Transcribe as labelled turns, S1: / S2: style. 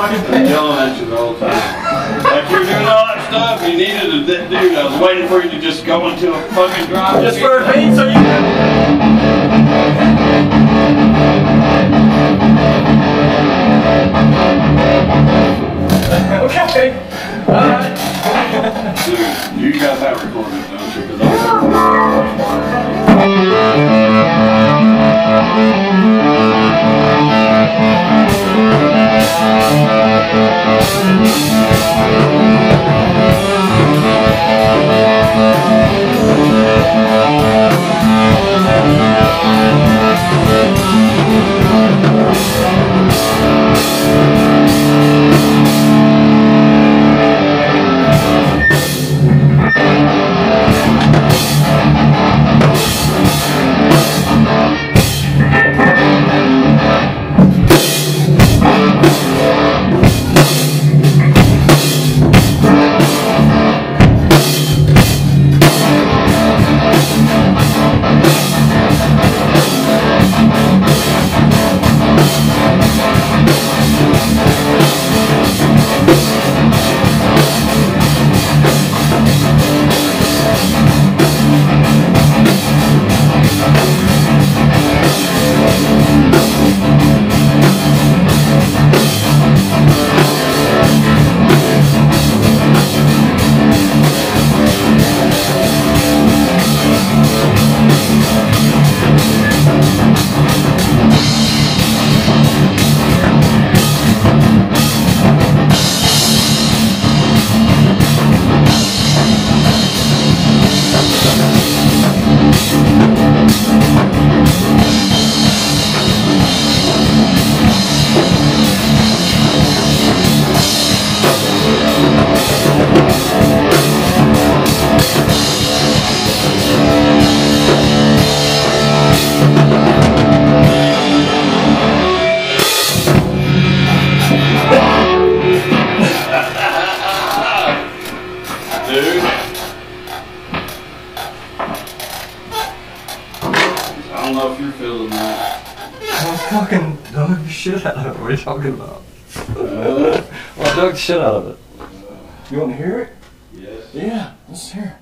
S1: Didn't hear a fucking thing.
S2: Yelling at you the whole time. After you're doing all that stuff, you needed to d- do. I was waiting for you to just go into a fucking drive.
S1: Just for a beat so you can. Okay. Alright.
S2: Dude, you guys have recorded, don't you? 'Cause I- Dude. I don't know if you're feeling that.
S1: I fucking dug the shit out of it. What are you talking about?
S2: Uh,
S1: Well, I dug the shit out of it. You want to hear it?
S2: yes.
S1: Yeah, let's hear it.